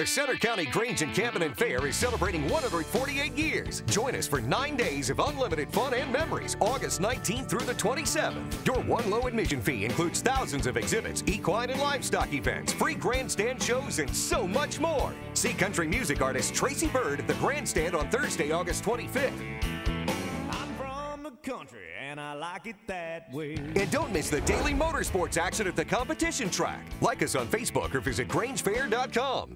The Centre County Grange and Encampment Fair is celebrating 148 years. Join us for nine days of unlimited fun and memories, August 19th through the 27th. Your one low admission fee includes thousands of exhibits, equine and livestock events, free grandstand shows, and so much more. See country music artist Tracy Byrd at the grandstand on Thursday, August 25th. Country and I like it that way. And don't miss the daily motorsports action at the competition track. Like us on Facebook or visit GrangeFair.com.